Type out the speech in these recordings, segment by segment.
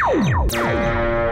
Thank you.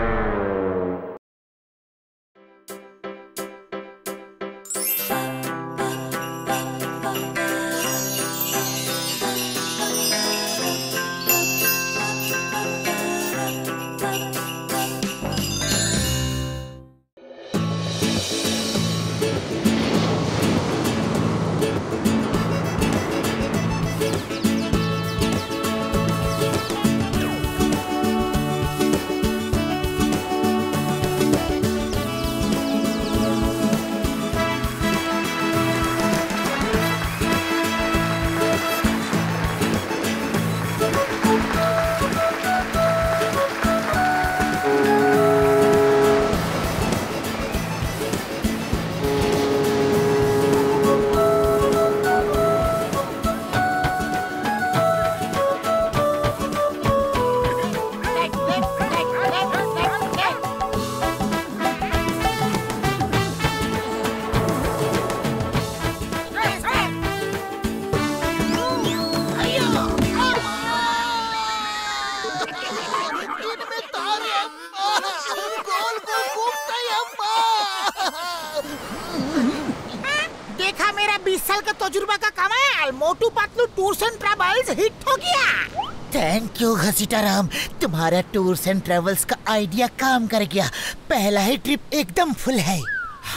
Ghasitaram तुम्हारा tours and travels का idea काम कर गया। पहला ही ट्रिप एकदम फुल है।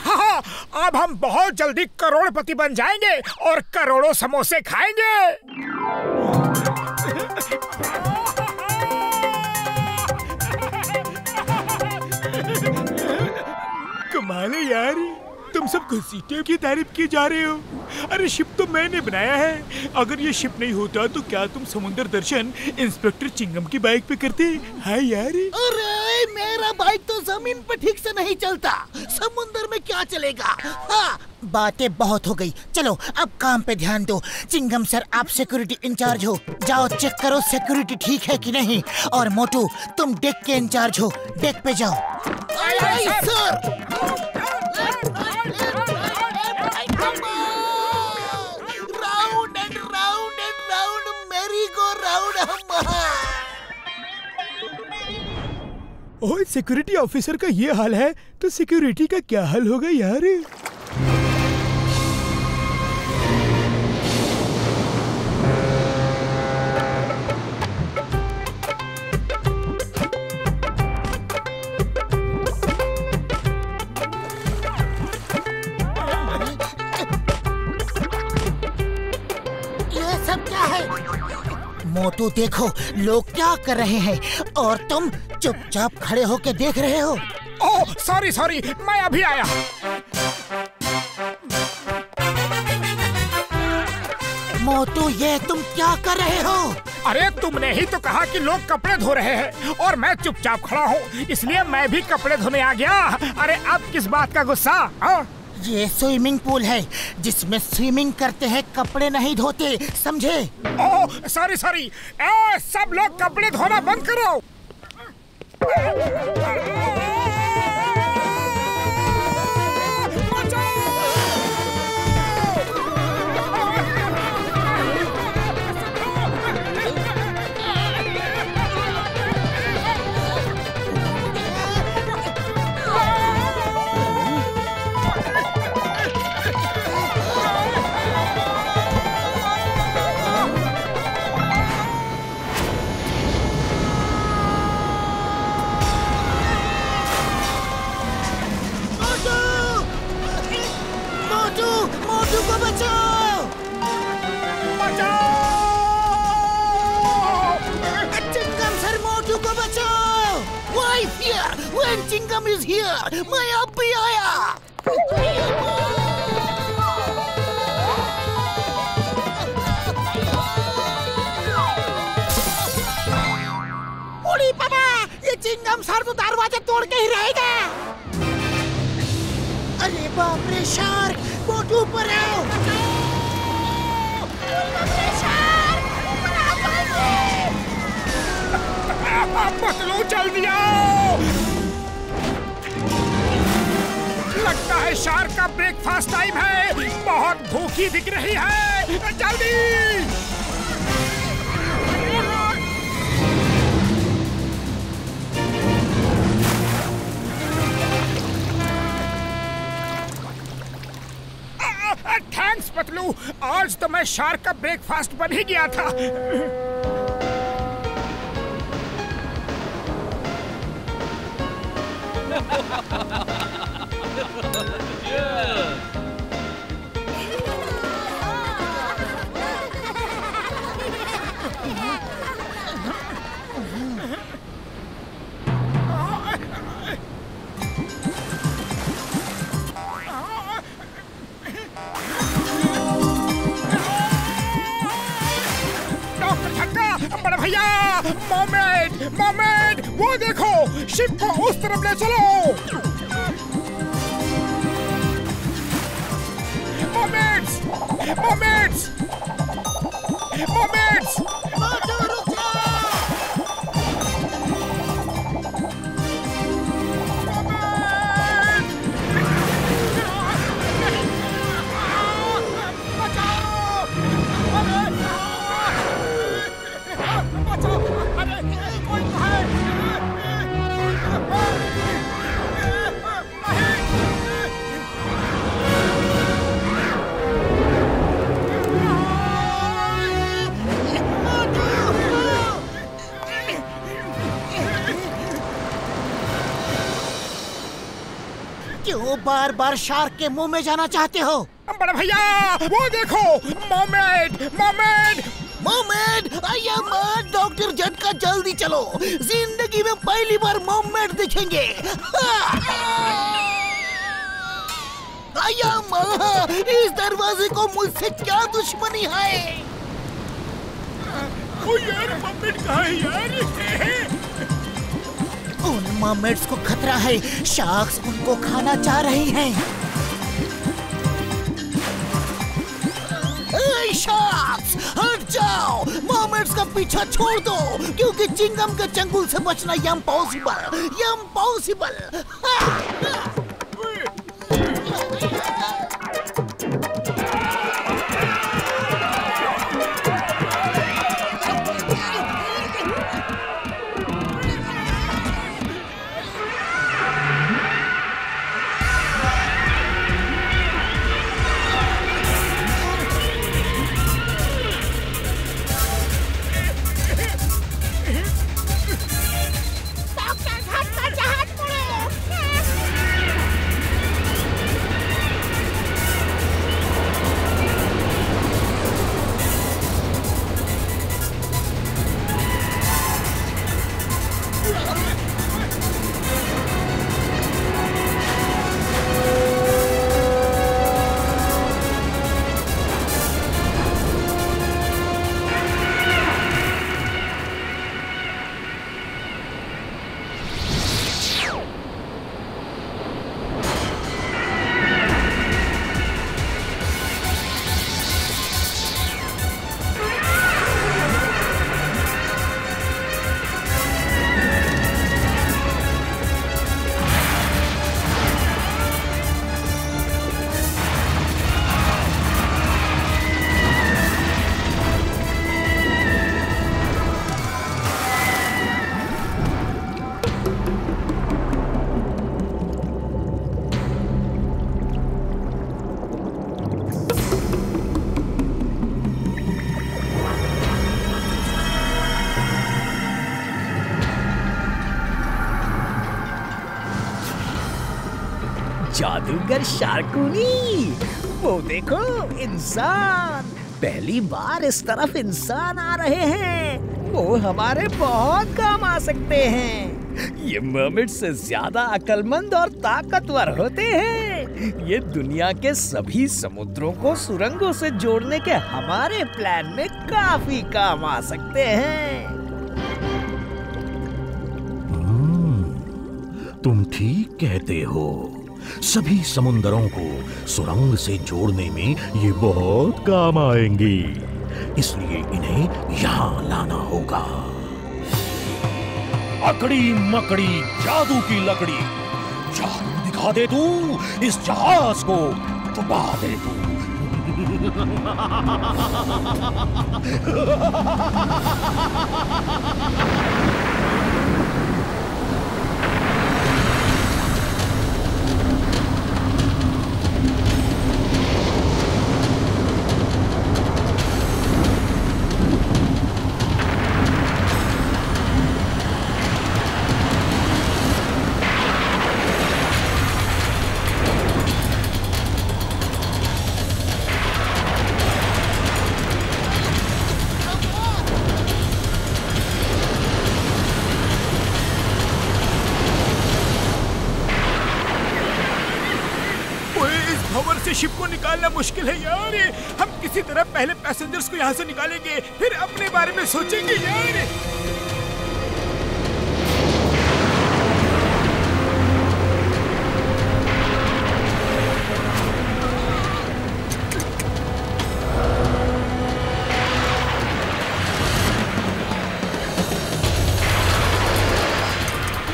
हाँ अब हम बहुत जल्दी करोड़पति बन जाएँगे और करोड़ों समोसे खाएँगे। कमाल है यार। सब घसीटे की तारीफ़ की जा रहे हो। अरे शिप तो मैंने बनाया है। अगर ये शिप नहीं होता तो क्या तुम समुद्र दर्शन इंस्पेक्टर चिंगम की बाइक पे करते? हाय यार। अरे मेरा बाइक तो ज़मीन पे ठीक से नहीं चलता। समुंदर में क्या चलेगा? हाँ बातें बहुत हो गई। चलो अब काम पे ध्यान दो। चिंगम सर आप सिक्योरिटी इंचार्ज हो। जाओ चेक करो सिक्योरिटी ठीक है कि नहीं। और मोटू तुम डेक के इंचार्ज हो। डेक पे जाओ। आए, आए, सर सिक्योरिटी ऑफिसर का ये हाल है तो सिक्योरिटी का क्या हाल होगा यार? देखो लोग क्या कर रहे हैं? और तुम चुपचाप खड़े होके देख रहे हो। ओह सॉरी सॉरी मैं अभी आया। मोटू ये तुम क्या कर रहे हो? अरे तुमने ही तो कहा कि लोग कपड़े धो रहे हैं और मैं चुपचाप खड़ा हूँ इसलिए मैं भी कपड़े धोने आ गया। अरे अब किस बात का गुस्सा हाँ? ये स्विमिंग पूल है, जिसमें स्विमिंग करते हैं कपड़े नहीं धोते, समझे? Oh sorry sorry. ए, सब लोग कपड़े धोना बंद करो। Is here मैं अब भी आया पापा ये चिंगम सर तो दरवाज़ा तोड़ के ही रहेगा। अरे बाप रे शार्क मोटू ऊपर आओ। है शार्क का ब्रेकफास्ट टाइम है। बहुत भूखी दिख रही है। जल्दी! थैंक्स पतलू। आज तो मैं शार्क का ब्रेकफास्ट बन ही गया था। बार शार्क के मुँह में जाना चाहते हो? बड़े भैया वो देखो मोमेड मोमेड। मोमेड? आया माँ डॉक्टर झटका जल्दी चलो। ज़िंदगी में पहली बार मोमेड दिखेंगे। इस दरवाजे को मुझसे क्या दुश्मनी है? ओ यार कहाँ है यार? उन मर्मेड्स को खतरा है? शार्क्स उनको खाना चाह रहे हैं। शार्क्स हट जाओ। का पीछा छोड़ दो, क्योंकि चिंगम के चंगुल से बचना यम पॉसिबल यम पॉसिबल। जादूगर शार्कुनी वो देखो, इंसान। पहली बार इस तरफ़ इंसान आ रहे हैं। वो हमारे बहुत काम आ सकते हैं। ये मर्मिड से ज़्यादा अकलमंद और ताकतवर होते हैं। ये दुनिया के सभी समुद्रों को सुरंगों से जोड़ने के हमारे प्लान में काफ़ी काम आ सकते हैं। तुम ठीक कहते हो। सभी समुंदरों को सुरंग से जोड़ने में ये बहुत काम आएँगे। इसलिए इन्हें यहाँ लाना होगा। अकड़ी मकड़ी जादू की लकड़ी, जादू दिखा दे तू, इस जहाज़ को डुबा दे तू। से पैसेंजर्स को यहाँ से निकालेंगे, फिर अपने बारे में सोचेंगे, यार।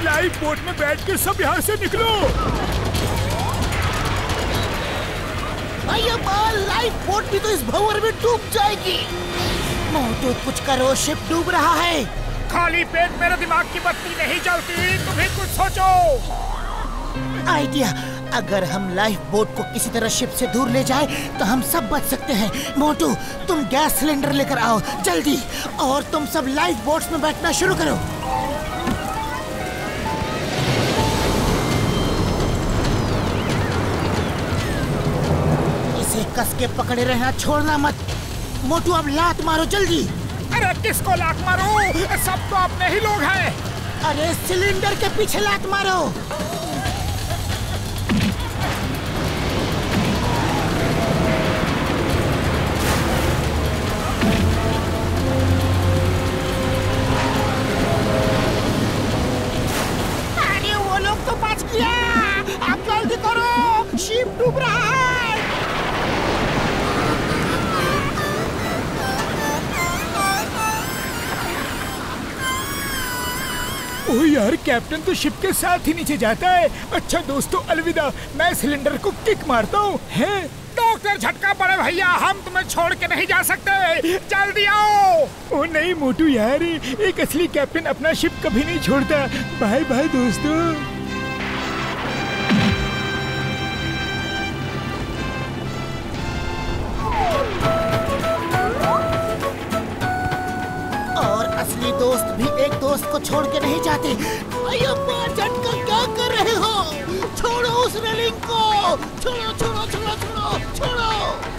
लाइफ बोट में बैठ के सब यहाँ से निकलो। लाइफ बोट भी तो इस भंवर डूब जाएगी। मोटू कुछ करो शिप डूब रहा है। खाली पेट मेरे दिमाग की बत्ती नहीं चलती तुम्हें कुछ सोचो। आइडिया अगर हम लाइफ बोट को किसी तरह शिप से दूर ले जाए तो हम सब बच सकते हैं। मोटू तुम गैस सिलेंडर लेकर आओ जल्दी और तुम सब लाइफ बोट्स में बैठना शुरू करो। कस के पकड़े रहना छोड़ना मत। मोटू अब लात मारो जल्दी। अरे किसको लात मारो? सब तो अपने ही लोग हैं। अरे सिलेंडर के पीछे लात मारो। अरे वो लोग तो बच गया। अब जल्दी करो। शिप डूब रहा है। ओ यार कैप्टन तो शिप के साथ ही नीचे जाता है। अच्छा दोस्तों, अलविदा। मैं सिलेंडर को किक मारता हूँ। है? डॉक्टर झटका पड़े भैया, हम तुम्हें छोड़ के नहीं जा सकते। जल्दी आओ! ओ नहीं मोटू यार, एक असली कैप्टन अपना शिप कभी नहीं छोड़ता। बाय बाय दोस्तों। को छोड़ के नहीं जाते। अय्यप्पा झटका, क्या कर रहे हो? छोड़ो उस रेलिंग को। छोड़ो छोड़ो छोड़ो छोड़ो छोड़ो।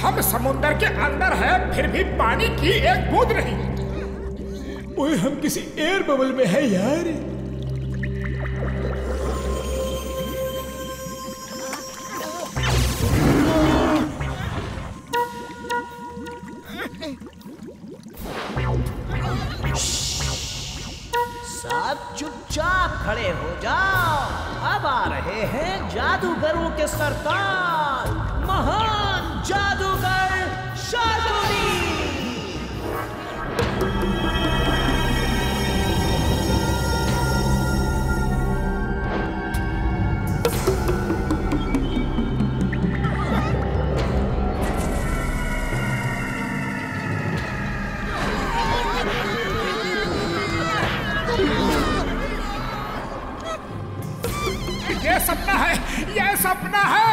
हम समुद्र के अंदर है फिर भी पानी की एक बूंद नहीं। ओए हम किसी एयर बबल में है यार। सब चुपचाप खड़े हो जाओ। अब आ रहे हैं जादूगरों के सरताज महान जादूगर शार्दुली। ये सपना है ये सपना है।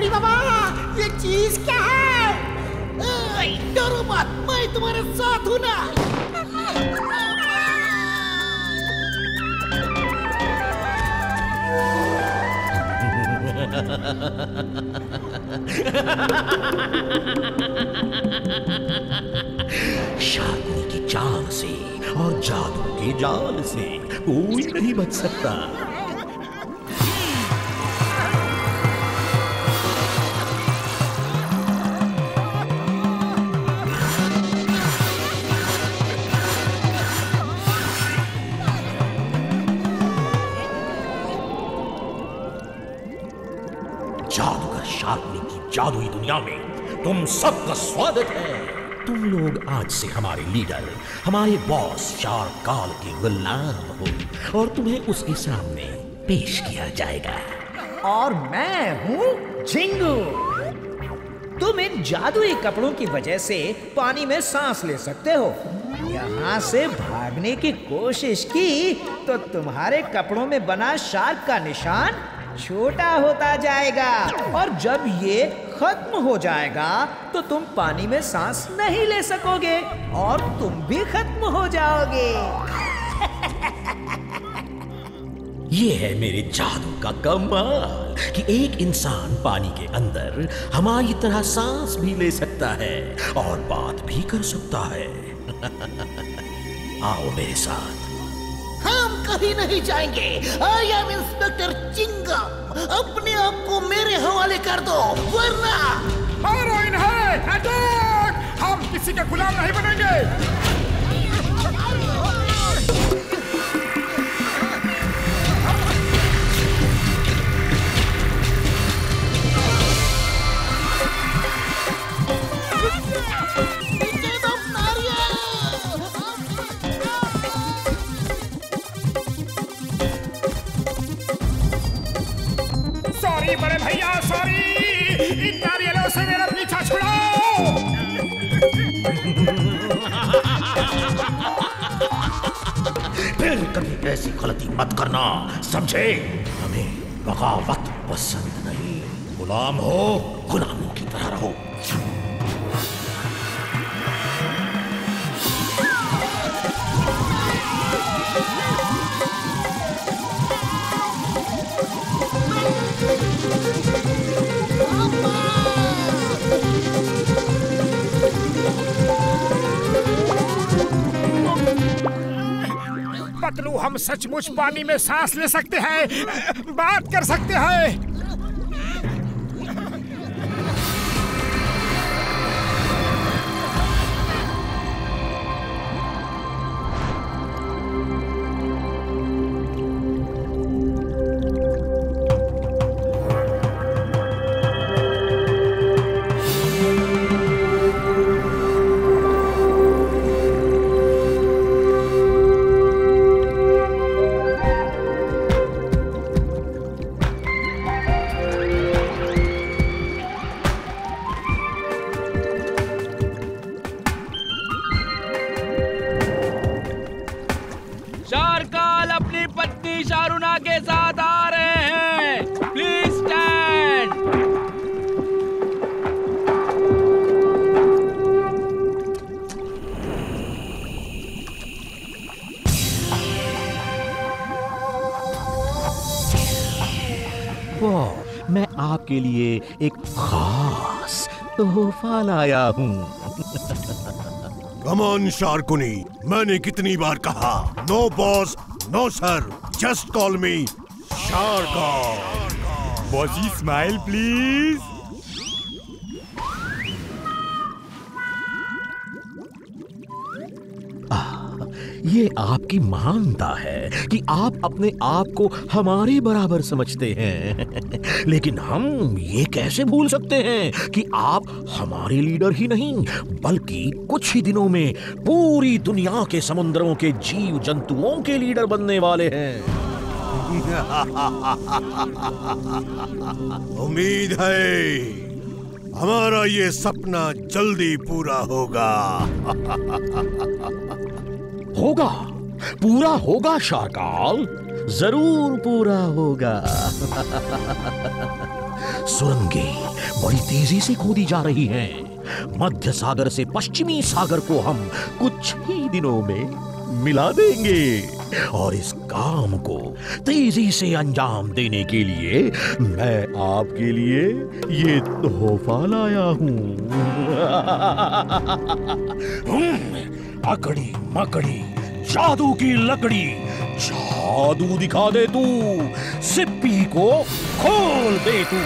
उड़ी बाबा। ये चीज़ क्या है? डरो मत, मैं तुम्हारे साथ हूँ ना। शाकुनी की चाल से और जादू के जाल से कोई नहीं बच सकता। तुम सबका स्वागत है। तुम लोग आज से हमारे लीडर, हमारे बॉस शार्क काल के गुलाम हो और तुम्हें उसके सामने पेश किया जाएगा। और मैं हूँ झिंगू। तुम इन जादुई कपड़ों की वजह से पानी में सांस ले सकते हो। यहाँ से भागने की कोशिश की तो तुम्हारे कपड़ों में बना शार्क का निशान छोटा होता जाएगा। और जब ये खत्म हो जाएगा तो तुम पानी में सांस नहीं ले सकोगे और तुम भी खत्म हो जाओगे। ये है मेरे जादू का कमाल कि एक इंसान पानी के अंदर हमारी तरह सांस भी ले सकता है और बात भी कर सकता है। आओ मेरे साथ। कहीं नहीं जाएँगे। आई एम इंस्पेक्टर चिंगम अपने आप को मेरे हवाले कर दो, वरना हम किसी के गुलाम नहीं बनेंगे। बड़े भैया सॉरी इन नारियलों से मेरा पीछा छुड़ाओ फिर कभी ऐसी गलती मत करना, समझे? हमें बगावत पसंद नहीं। गुलाम हो, गुलामों हम सचमुच पानी में सांस ले सकते हैं। बात कर सकते हैं। एक खास तोहफा लाया हूँ कमान शार्कुनी मैंने कितनी बार कहा no boss no sir just call me sharka boss smile please ये आपकी महानता है कि आप अपने आप को हमारे बराबर समझते हैं। लेकिन हम ये कैसे भूल सकते हैं कि आप हमारे लीडर ही नहीं, बल्कि कुछ ही दिनों में पूरी दुनिया के समुद्रों के जीव जंतुओं के लीडर बनने वाले हैं। उम्मीद है हमारा ये सपना जल्दी पूरा होगा। होगा। पूरा होगा शाकाल। ज़रूर पूरा होगा। सुरंगे बड़ी तेज़ी से खोदी जा रही हैं। मध्य सागर से पश्चिमी सागर को हम कुछ ही दिनों में मिला देंगे। और इस काम को तेज़ी से अंजाम देने के लिए मैं आपके लिए ये तोहफा लाया हूँ। हम्म, अकड़ी मकड़ी, जादू की लकड़ी। जादू दिखा दे तू, सिप्पी को खोल दे तू।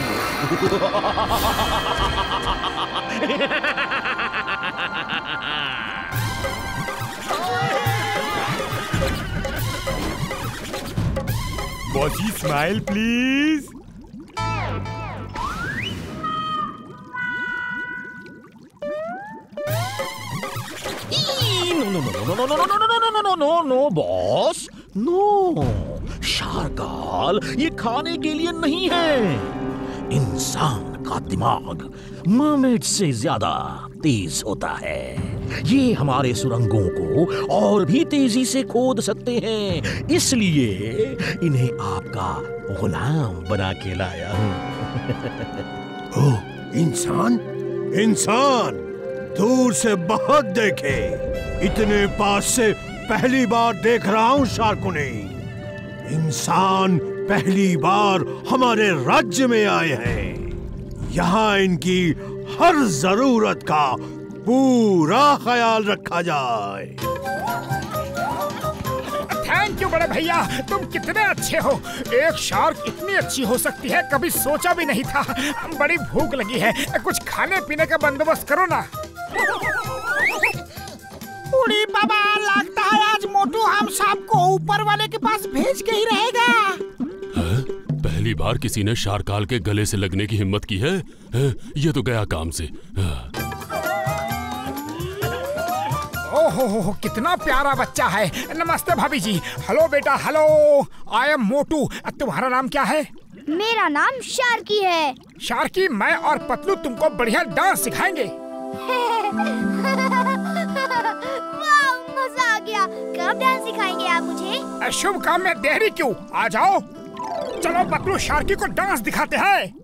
Bossy smile please no no no no no no no no no no no no no boss no शारकाल ये खाने के लिए नहीं है इंसान का दिमाग मर्मेड से ज़्यादा तेज होता है ये हमारे सुरंगों को और भी तेज़ी से खोद सकते हैं इसलिए इन्हें आपका गुलाम बना के लाया हूँ इंसान इंसान दूर से बहुत देखे। इतने पास से पहली बार देख रहा हूँ शार्कुनी इंसान पहली बार हमारे राज्य में आए हैं। यहाँ इनकी हर ज़रूरत का पूरा ख्याल रखा जाए। थैंक यू बड़े भैया, तुम कितने अच्छे हो। एक शार्क इतनी अच्छी हो सकती है, कभी सोचा भी नहीं था। बड़ी भूख लगी है, कुछ खाने पीने का बंदोबस्त करो ना। उड़ी बाबा लगता है आज मोटू हम सबको ऊपर वाले के पास भेज के ही रहेगा। हैं? पहली बार किसी ने शारकाल के गले से लगने की हिम्मत की है? हैं? ये तो गया काम से। हाँ। ओहो हो, हो कितना प्यारा बच्चा है। नमस्ते भाभी जी। हेलो बेटा हेलो। I am Motu. तुम्हारा नाम क्या है? मेरा नाम शार्की है। शार्की मैं और पतलू तुमको बढ़िया डांस सिखाएँगे। मज़ा आ गया। डांस आप मुझे? शुभ काम में देरी क्यों? आ जाओ। चलो बकलू शार्की को डांस दिखाते हैं।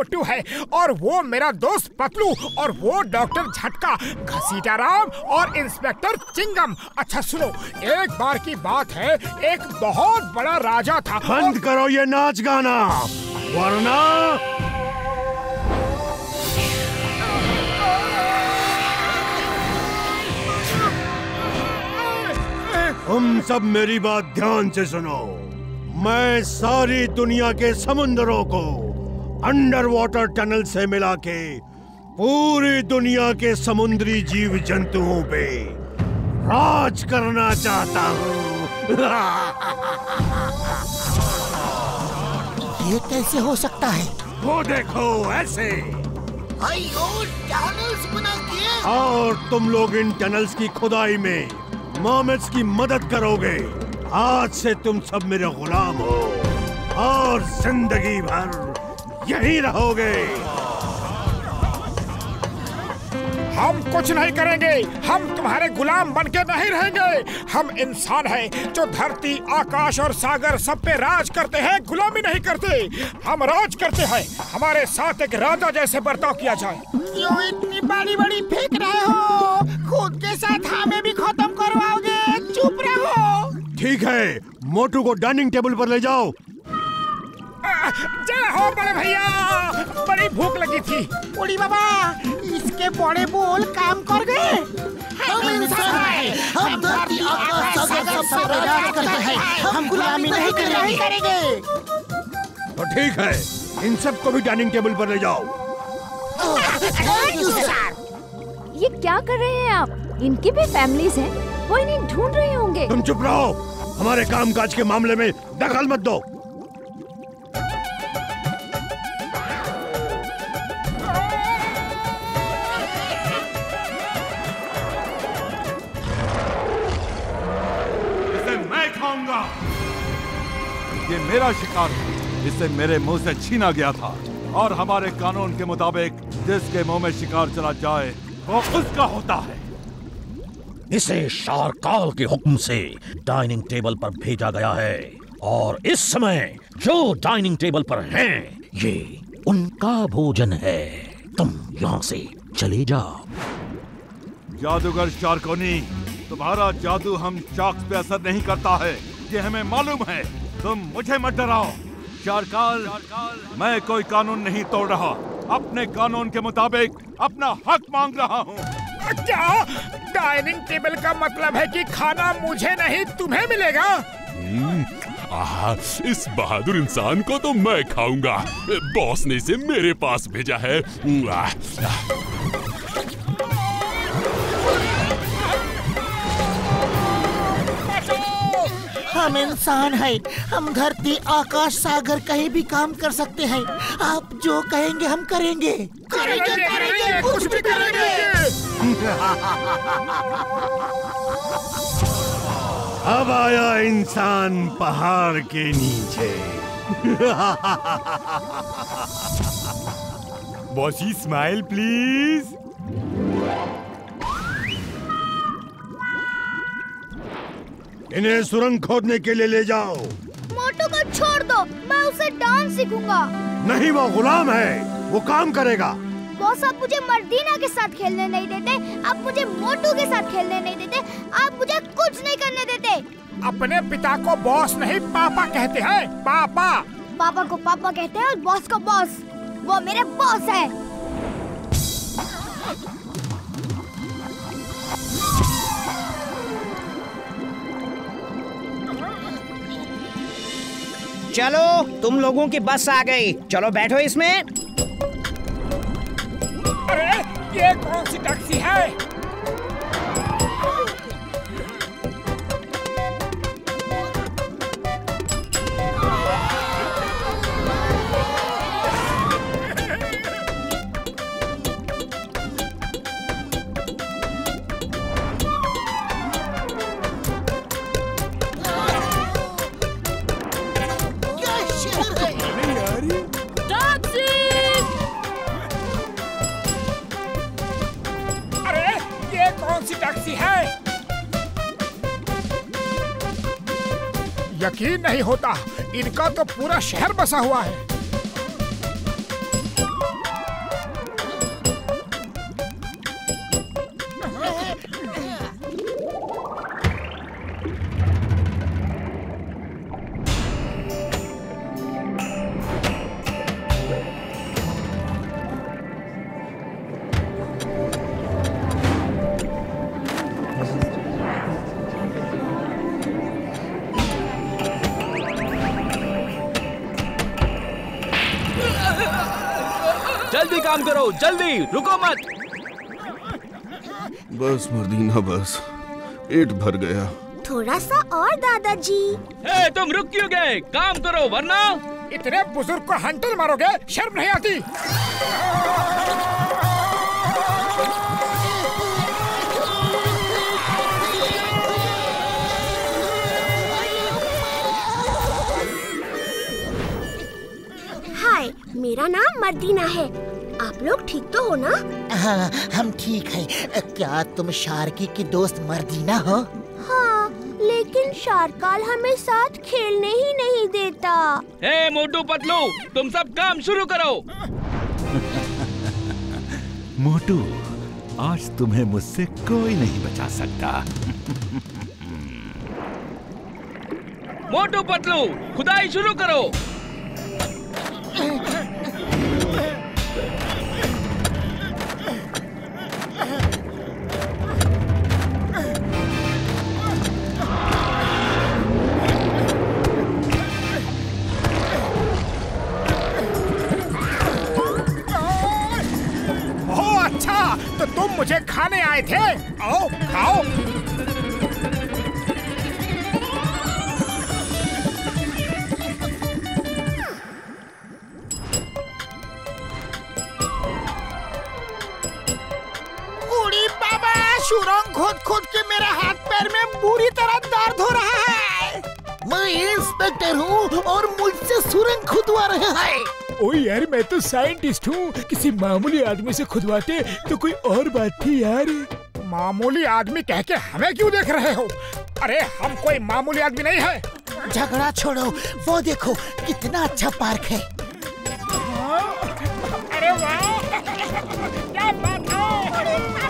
मोटू है और वो मेरा दोस्त पतलू और वो डॉक्टर झटका घसीटा राम और इंस्पेक्टर चिंगम। अच्छा सुनो, एक बार की बात है, एक बहुत बड़ा राजा था बंद और... करो ये नाच गाना, वरना तुम सब मेरी बात ध्यान से सुनो। मैं सारी दुनिया के समुद्रों को अंडर वाटर टनल से मिला के पूरी दुनिया के समुद्री जीव जंतुओं पे राज करना चाहता हूँ। ये कैसे हो सकता है? वो देखो ऐसे। टनल्स बना के और तुम लोग इन टनल्स की खुदाई में मोमेट्स की मदद करोगे। आज से तुम सब मेरे गुलाम हो। और ज़िंदगी भर यही रहोगे। हम कुछ नहीं करेंगे। हम तुम्हारे गुलाम बन के नहीं रहेंगे। हम इंसान हैं जो धरती आकाश और सागर सब पे राज करते हैं गुलामी नहीं करते। हम राज करते हैं। हमारे साथ एक राजा जैसे बर्ताव किया जाए। क्यों इतनी बड़ी बड़ी फेंक रहे हो? खुद के साथ हमें भी खत्म करवाओगे। चुप रहो। ठीक है मोटू को डाइनिंग टेबल पर ले जाओ। जय हो बड़े भैया। बड़ी भूख लगी थी। उड़ी बाबा इसके बड़े बोल काम कर गए। हम इंसान हैं हम धरती आकाश सागर सब पर राज करते हैं। हम गुलामी नहीं करेंगे। तो ठीक है इन सबको भी डाइनिंग टेबल पर ले जाओ। ये क्या कर रहे हैं आप? इनकी भी फैमिलीज़ हैं। वो इन्हें ढूंढ रहे होंगे। तुम चुप रहो। हमारे कामकाज के मामले में दखल मत दो। खाऊँगा ये मेरा शिकार है इसे मेरे मुँह से छीना गया था। और हमारे कानून के मुताबिक जिसके मुँह में शिकार चला जाए वो उसका होता है। इसे शारकाल के हुक्म से डाइनिंग टेबल पर भेजा गया है। और इस समय जो डाइनिंग टेबल पर हैं, ये उनका भोजन है। तुम यहाँ से चले जाओ। जादूगर शार्कोनी तुम्हारा जादू हम चाक पे असर नहीं करता है। ये हमें मालूम है। तुम मुझे मत डराओ। शारकाल मैं कोई कानून नहीं तोड़ रहा। अपने कानून के मुताबिक अपना हक मांग रहा हूँ। क्या डाइनिंग टेबल का मतलब है कि खाना मुझे नहीं तुम्हें मिलेगा। हम्म, आहा, इस बहादुर इंसान को तो मैं खाऊँगा। बॉस ने इसे मेरे पास भेजा है। हम इंसान है। हम धरती आकाश सागर कहीं भी काम कर सकते हैं। आप जो कहेंगे हम करेंगे। करेंगे करेंगे कुछ भी करेंगे। अब आया इंसान पहाड़ के नीचे। बॉसी स्माइल प्लीज़ इन्हें सुरंग खोदने के लिए ले जाओ। मोटू को छोड़ दो मैं उसे डांस सीखूँगा। नहीं वो गुलाम है। वो काम करेगा। बॉस आप मुझे मर्दीना के साथ खेलने नहीं देते आप मुझे मोटू के साथ खेलने नहीं देते आप मुझे कुछ नहीं करने देते। अपने पिता को बॉस नहीं पापा कहते हैं पापा। पापा को पापा कहते हैं और बॉस को बॉस। वो मेरे बॉस है। चलो, तुम लोगों की बस आ गई। चलो बैठो इसमें। अरे, ये कौन सी टैक्सी है? यकीन नहीं होता। इनका तो पूरा शहर बसा हुआ है। करो जल्दी रुको मत। बस मदीना बस। पेट भर गया। थोड़ा सा और दादाजी। ए, तुम रुक क्यों गए? काम करो वरना। इतने बुज़ुर्ग को हंटर मारोगे शर्म नहीं आती। हाय मेरा नाम मर्दीना है। आप लोग ठीक तो हो ना? हाँ हम ठीक है। क्या तुम शार्की की दोस्त मर्दीना हो? हाँ लेकिन शारकाल हमें साथ खेलने ही नहीं देता। ए मोटू पतलू तुम सब काम शुरू करो। मोटू आज तुम्हें मुझसे कोई नहीं बचा सकता। मोटू पतलू खुदाई शुरू करो। साइंटिस्ट हूँ किसी मामूली आदमी से खुदवाते तो कोई और बात थी यार। मामूली आदमी कह के हमें क्यों देख रहे हो? अरे हम कोई मामूली आदमी नहीं है। झगड़ा छोड़ो वो देखो कितना अच्छा पार्क है। अरे वाह! क्या बात है!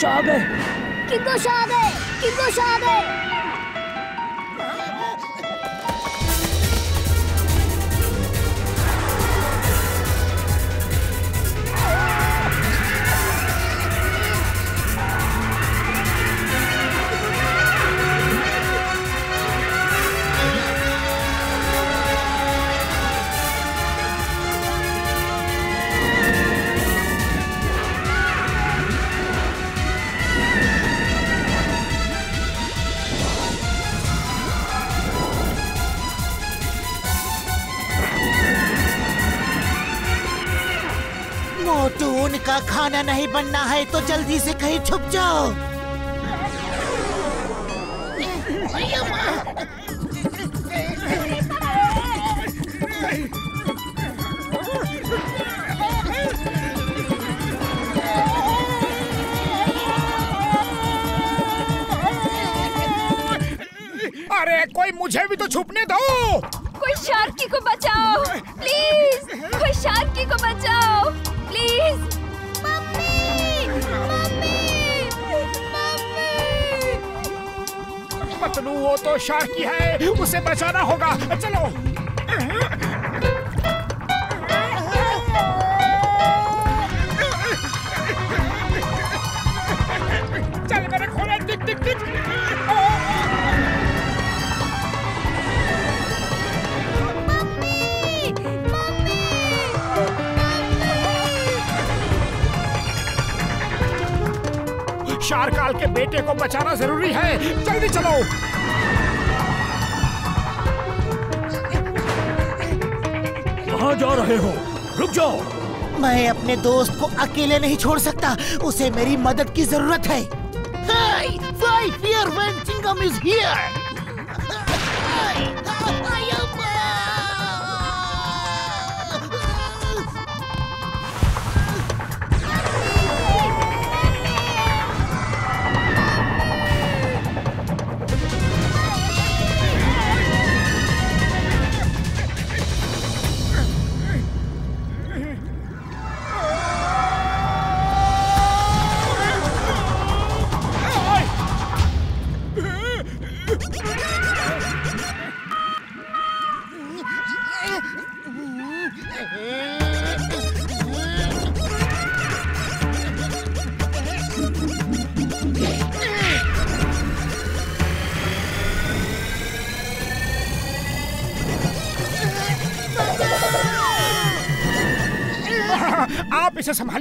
किंगोश आ गए। किंगोश आ गए किंगोश आ गए। बनना है तो जल्दी से कहीं छुप जाओ। अरे कोई मुझे भी तो छुपने दो। कोई शार्की को बचाओ। प्लीज़ कोई शार्की को बचाओ। पतलू वो तो शार्की है उसे बचाना होगा। चल। शारकाल के बेटे को बचाना ज़रूरी है। जल्दी चलो। कहा जा रहे हो? रुक जाओ। मैं अपने दोस्त को अकेले नहीं छोड़ सकता। उसे मेरी मदद की ज़रूरत है। Hey, fly fear when Chingam is here.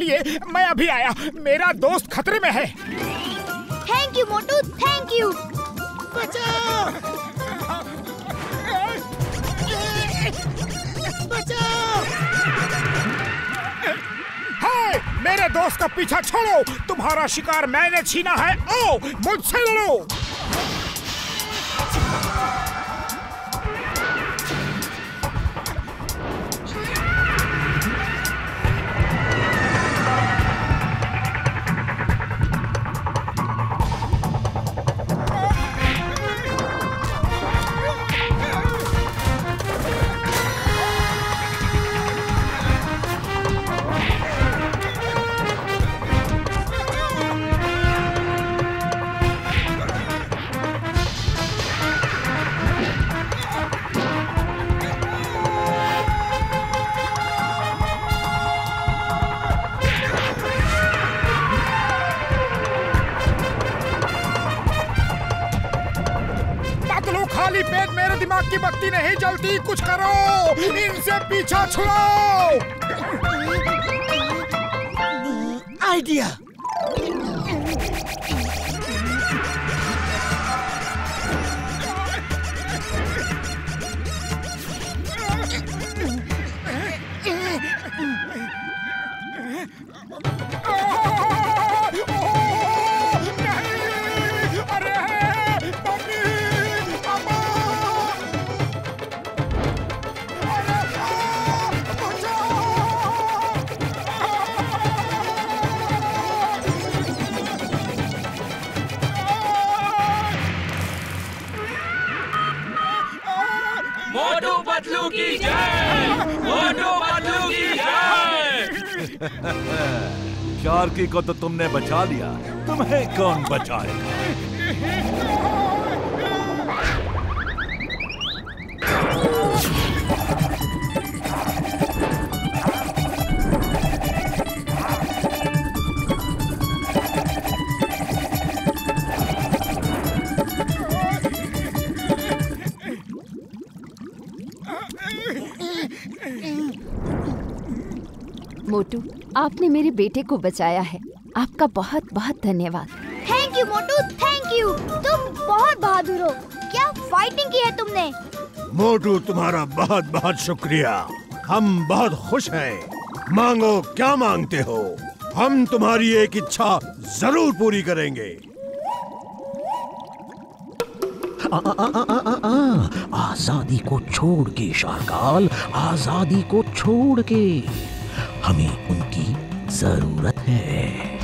संभालिए मैं अभी आया। मेरा दोस्त खतरे में है। Thank you Motu thank you hi मेरे दोस्त का पीछा छोड़ो। तुम्हारा शिकार मैंने छीना है। ओ मुझसे लड़ो। खाली पेट मेरे दिमाग की बत्ती नहीं जलती। कुछ करो। इनसे पीछा छुड़ाओ। आइडिया। शार्की को तो तुमने बचा लिया। तुम्हें कौन बचाएगा? मोटू आपने मेरे बेटे को बचाया है। आपका बहुत बहुत धन्यवाद। Thank you Motu thank you तुम बहुत बहादुर हो। क्या फाइटिंग की है तुमने? मोटू तुम्हारा बहुत बहुत शुक्रिया। हम बहुत खुश हैं। मांगो क्या मांगते हो? हम तुम्हारी एक इच्छा ज़रूर पूरी करेंगे। आ, आ, आ, आ, आ, आ, आ, आज़ादी को छोड़ के शारकाल आज़ादी को छोड़ के। हमें उनकी ज़रूरत है।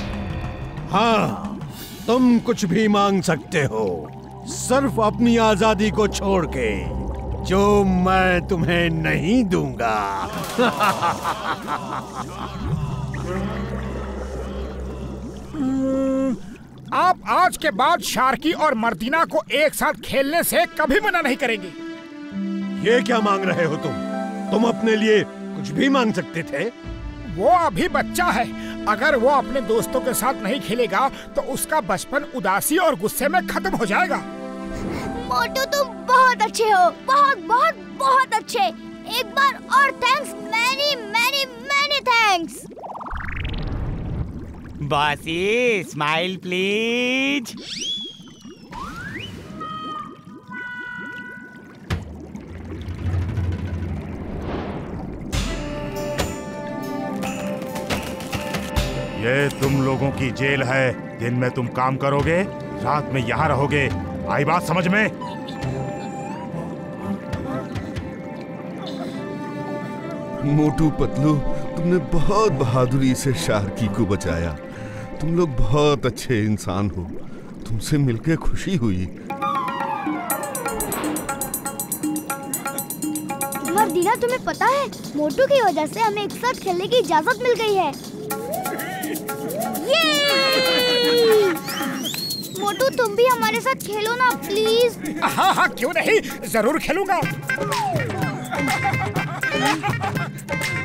हाँ तुम कुछ भी मांग सकते हो। सिर्फ़ अपनी आज़ादी को छोड़ के जो मैं तुम्हें नहीं दूँगा। आप आज के बाद शार्की और मर्दिना को एक साथ खेलने से कभी मना नहीं करेंगे। ये क्या मांग रहे हो तुम? तुम अपने लिए कुछ भी मांग सकते थे? वो अभी बच्चा है। अगर वो अपने दोस्तों के साथ नहीं खेलेगा तो उसका बचपन उदासी और गुस्से में खत्म हो जाएगा। मोटू तुम बहुत अच्छे हो। बहुत बहुत बहुत अच्छे। एक बार और thanks many many many thanks bossy smile please ये तुम लोगों की जेल है दिन में तुम काम करोगे रात में यहाँ रहोगे। आई बात समझ में? मोटू पतलू तुमने बहुत बहादुरी से शार्की को बचाया। तुम लोग बहुत अच्छे इंसान हो। तुमसे मिलकर खुशी हुई। मर्दीना तुम्हें पता है मोटू की वजह से हमें एक साथ खेलने की इजाज़त मिल गई है! मोटू तुम भी हमारे साथ खेलो ना प्लीज़ हाँ हाँ क्यों नहीं? ज़रूर खेलूँगा।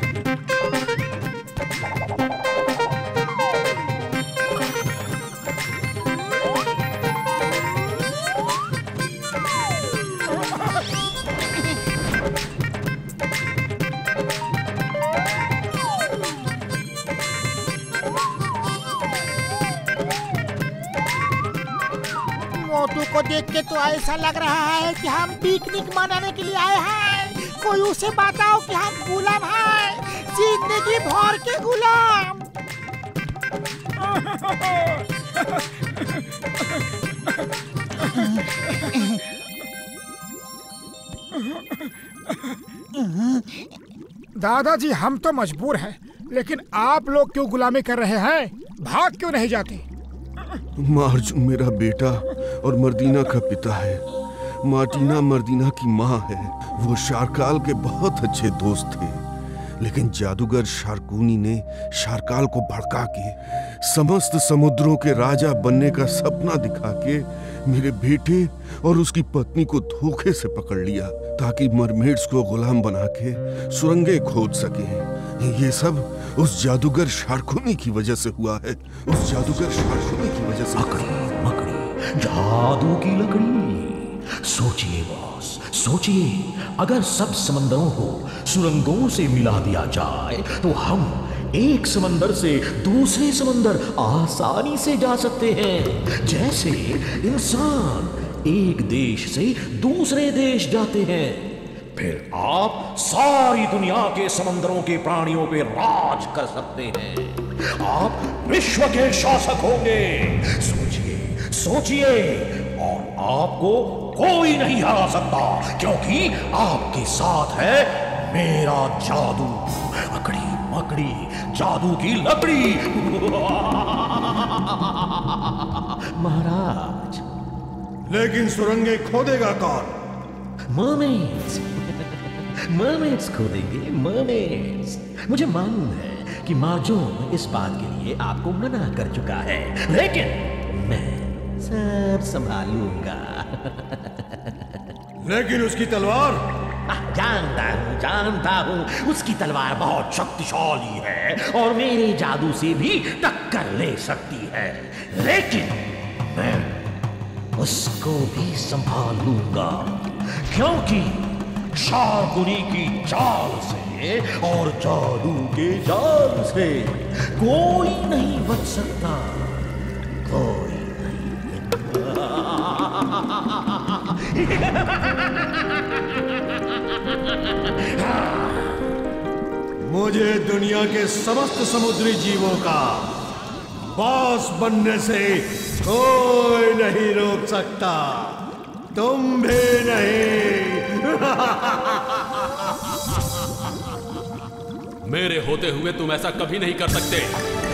देख के तो ऐसा लग रहा है कि हम पिकनिक मनाने के लिए आए हैं। कोई उसे बताओ कि हम गुलाम हैं? ज़िंदगी भर के गुलाम। दादाजी, हम तो मजबूर हैं, लेकिन आप लोग क्यों गुलामी कर रहे हैं? भाग क्यों नहीं जाते? मार्जुन मेरा बेटा और मर्दीना का पिता है। मार्टिना मर्दीना की माँ है। वो शारकाल के बहुत अच्छे दोस्त थे। लेकिन जादूगर शारकूनी ने शारकाल को भड़का के समस्त समुद्रों के राजा बनने का सपना दिखा के मेरे बेटे और उसकी पत्नी को धोखे से पकड़ लिया, ताकि मरमेड्स को गुलाम बना के सुरंगें खोद सके। ये सब उस जादूगर शारकूनी की वजह से हुआ है। उस जादूगर शारकूनी की वजह से मकड़ी मकड़ी, जादू की लकड़ी। सोचिए बॉस, सोचिए, अगर सब समंदरों को सुरंगों से मिला दिया जाए तो हम एक समंदर से दूसरे समंदर आसानी से जा सकते हैं। जैसे इंसान एक देश से दूसरे देश जाते हैं। फिर आप सारी दुनिया के समंदरों के प्राणियों पे राज कर सकते हैं। आप विश्व के शासक होंगे। सोचिए सोचिए और आपको कोई नहीं हरा सकता क्योंकि आपके साथ है मेरा जादू अकड़ी मकड़ी जादू की लकड़ी। महाराज। लेकिन सुरंगे खोदेगा कौन? मर्मेड्स मर्मेड्स खोदेंगे मर्मेड्स मुझे मालूम है कि मार्जोन इस बात के लिए आपको मना कर चुका है। लेकिन मैं सब संभालूँगा। लेकिन उसकी तलवार? जानता हूँ जानता हूँ। उसकी तलवार बहुत शक्तिशाली है और मेरे जादू से भी टक्कर ले सकती है। लेकिन मैं उसको भी संभाल लूँगा क्योंकि शाकुनी की चाल से और जादू के जाल से कोई नहीं बच सकता। कोई नहीं मुझे दुनिया के समस्त समुद्री जीवों का बॉस बनने से कोई नहीं रोक सकता। तुम भी नहीं। मेरे होते हुए तुम ऐसा कभी नहीं कर सकते।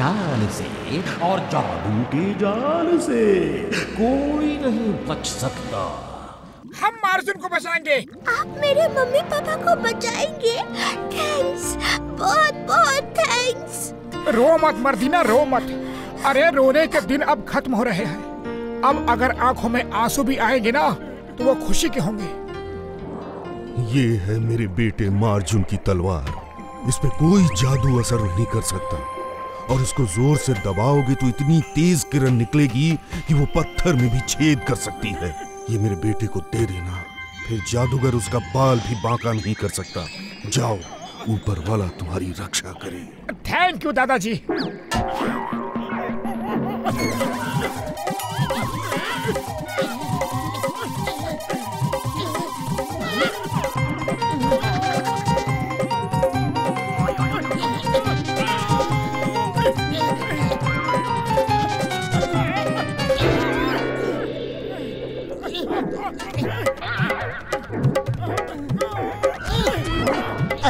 चाल से और जादू के जाल से कोई नहीं बच सकता। हम मार्जुन को बचाएँगे। आप मेरे मम्मी पापा को बचाएँगे। थैंक्स बहुत बहुत थैंक्स रो मत मर्दीना रो मत। अरे रोने के दिन अब खत्म हो रहे हैं। अब अगर आँखों में आँसू भी आएँगे ना तो वो खुशी के होंगे। ये है मेरे बेटे मार्जुन की तलवार। इस पे कोई जादू असर नहीं कर सकता। और इसको ज़ोर से दबाओगे तो इतनी तेज किरण निकलेगी कि वो पत्थर में भी छेद कर सकती है। ये मेरे बेटे को दे देना। फिर जादूगर उसका बाल भी बांका नहीं कर सकता। जाओ, ऊपर वाला तुम्हारी रक्षा करे। थैंक यू दादाजी।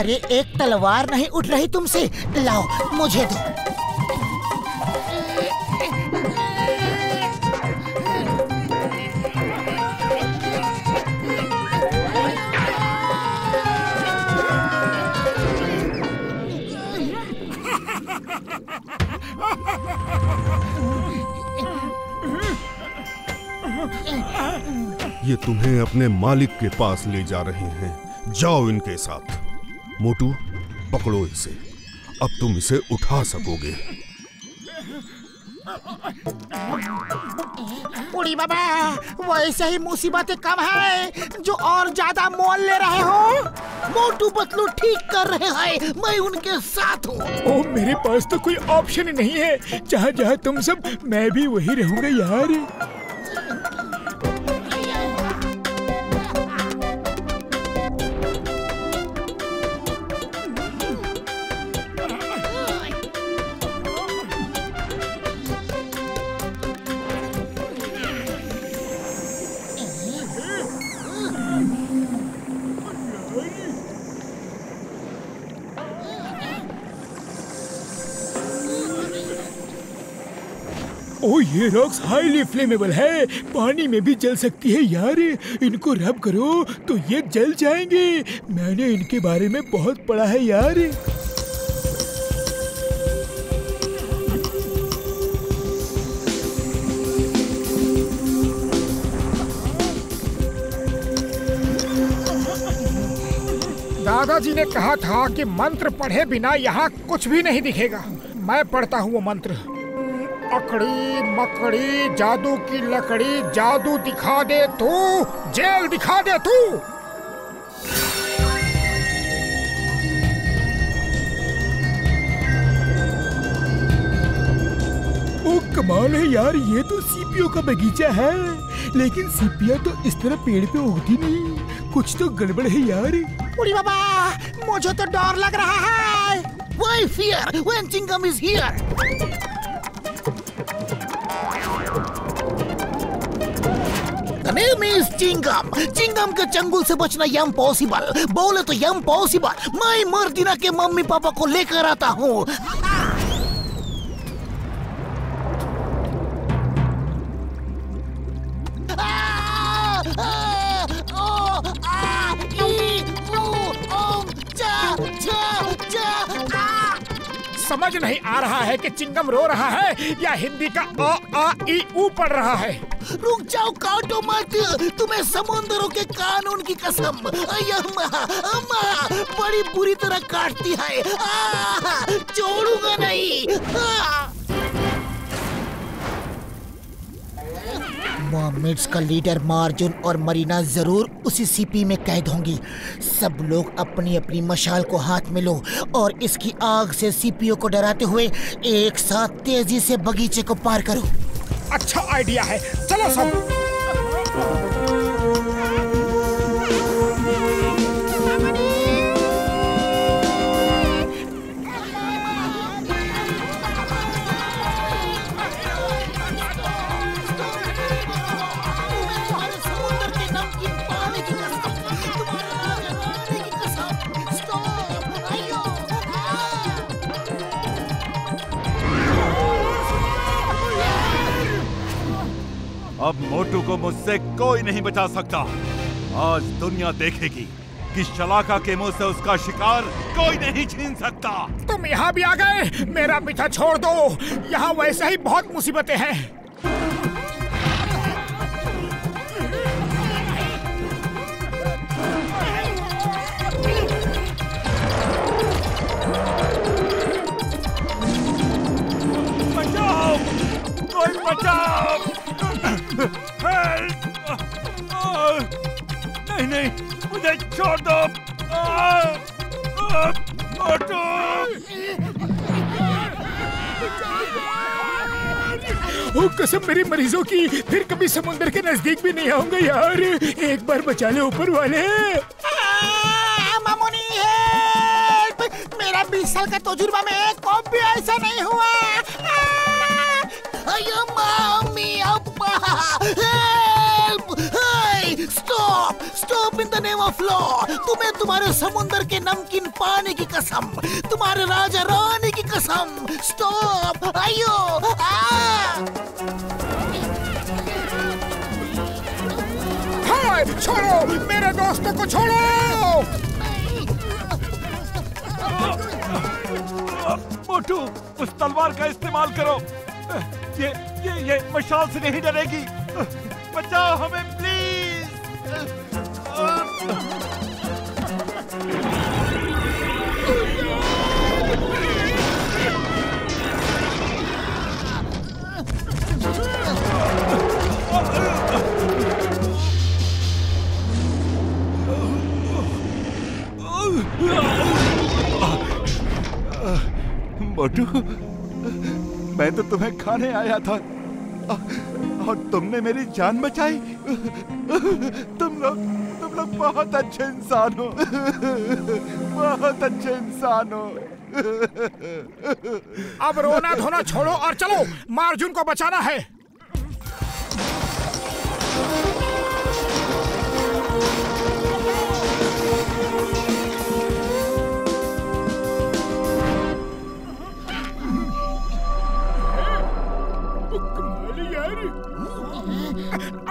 अरे, एक तलवार नहीं उठ रही तुमसे। लाओ, मुझे दो। ये तुम्हें अपने मालिक के पास ले जा रहे हैं। जाओ इनके साथ। मोटू पकड़ो इसे। अब तुम इसे उठा सकोगे। उड़ी बाबा वैसे ही मुसीबतें कम है जो और ज़्यादा मोल ले रहे हो? मोटू पतलू ठीक कर रहे हैं मैं उनके साथ हूँ। ओ मेरे पास तो कोई ऑप्शन ही नहीं है। जहाँ जहाँ तुम सब मैं भी वही रहूँगा यार। ये रॉक्स हाईली फ्लेमेबल है। पानी में भी जल सकती है यार। इनको रब करो तो ये जल जाएँगे। मैंने इनके बारे में बहुत पढ़ा है यार। दादाजी ने कहा था कि मंत्र पढ़े बिना यहाँ कुछ भी नहीं दिखेगा। मैं पढ़ता हूँ वो मंत्र। अकड़ी मकड़ी जादू की लकड़ी जादू दिखा दे तू जेल दिखा दे तू। ओ कमाल है यार ये तो सीपियो का बगीचा है। लेकिन सीपिया तो इस तरह पेड़ पे उगती नहीं। कुछ तो गड़बड़ है यार। उड़ी बाबा मुझे तो डर लग रहा है। Why fear? When Chingam is here? The name Chingam. Chingam के चंगुल से बचना यम पॉसिबल बोले तो यम पॉसिबल मैं मर्दिना के मम्मी पापा को लेकर आता हूँ समझ नहीं आ रहा है कि चिंगम रो रहा है या हिंदी का अ आ ई ऊ पढ़ रहा है। रुक जाओ काटो मत। तुम्हें समुद्रों के कानून की कसम। अम्मा अम्मा बड़ी बुरी तरह काटती है। आ, छोड़ूँगा नहीं। आ। मॉमिट्स का लीडर मार्जुन और मरीना ज़रूर उसी सीपी में कैद होंगी। सब लोग अपनी अपनी मशाल को हाथ में लो और इसकी आग से सीपीओ को डराते हुए एक साथ तेज़ी से बगीचे को पार करो। अच्छा आइडिया है। चलो सब। अब मोटू को मुझसे कोई नहीं बचा सकता। आज दुनिया देखेगी कि शलाका के मुँह से उसका शिकार कोई नहीं छीन सकता। तुम यहाँ भी आ गए। मेरा पीछा छोड़ दो। यहाँ वैसे ही बहुत मुसीबतें हैं। बचाओ! कोई बचाओ! नहीं नहीं मुझे छोड़ दो मोटू ओ, कसम मेरी मरीजों की। फिर कभी समुंदर के नज़दीक भी नहीं आऊँगा यार। एक बार बचा ले ऊपर वाले। मेरा बीस साल का तजुर्बा में कब भी ऐसा नहीं हुआ। अयो मम्मी अब्बा help stop stop in the name of law तुम्हें तुम्हारे समुंदर के नमकीन पानी की कसम. तुम्हारे राजा रानी की कसम. स्टॉप अयो हाँ, छोड़ो. मेरे दोस्तों को छोड़ो. मोटू उस तलवार का इस्तेमाल करो. ये ये ये मशाल से नहीं डरेगी। बचाओ हमें प्लीज़ मोटू मैं तो तुम्हें खाने आया था। और तुमने मेरी जान बचाई। तुम लोग तुम लोग बहुत अच्छे इंसान हो। बहुत अच्छे इंसान हो। अब रोना धोना छोड़ो और चलो, मार्जुन को बचाना है।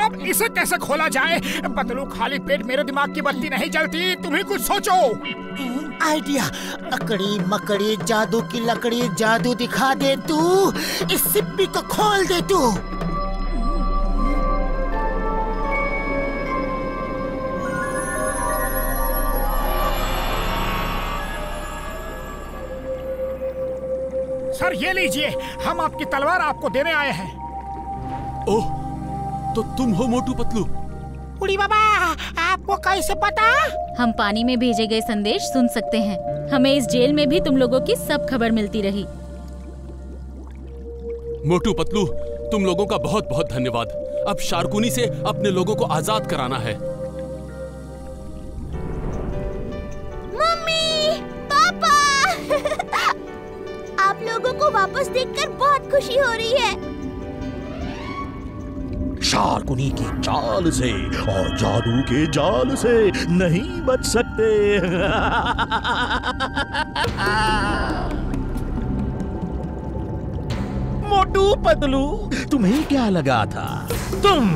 अब इसे कैसे खोला जाए? बदलू खाली पेट मेरे दिमाग की बत्ती नहीं जलती। तुम्ही कुछ सोचो। आइडिया अकड़ी मकड़ी जादू की लकड़ी जादू दिखा दे तू। इस सिप्पी को खोल दे तू। सर ये लीजिए। हम आपकी तलवार आपको देने आए हैं। ओह तो तुम हो मोटू पतलू। उड़ी बाबा आपको कैसे पता? हम पानी में भेजे गए संदेश सुन सकते हैं। हमें इस जेल में भी तुम लोगों की सब खबर मिलती रही। मोटू पतलू तुम लोगों का बहुत बहुत धन्यवाद। अब शारकुनी से अपने लोगों को आज़ाद कराना है। Mummy papa! आप लोगों को वापस देखकर बहुत खुशी हो रही है। शार्कुनी की चाल से और जादू के जाल से नहीं बच सकते। मोटू पतलू, तुम्हें क्या लगा था? तुम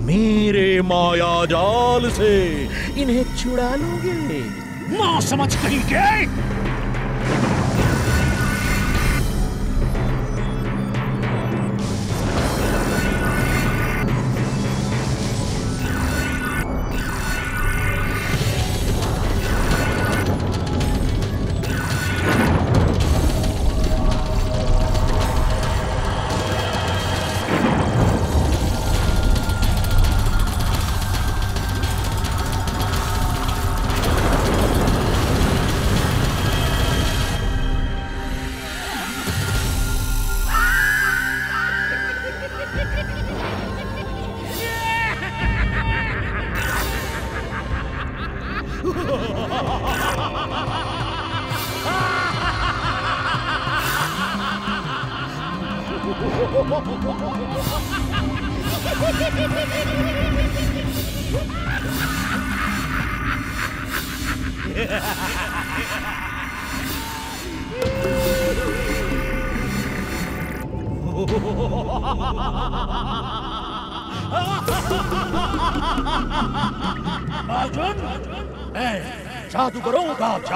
मेरे माया जाल से इन्हें छुड़ा लोगे। ना समझ कहीं के।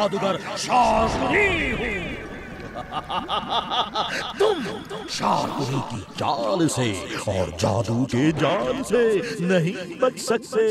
जादूगर शार्कुनी हूँ तुम शार्कुनी की चाल से और जादू के जाल से नहीं बच सकते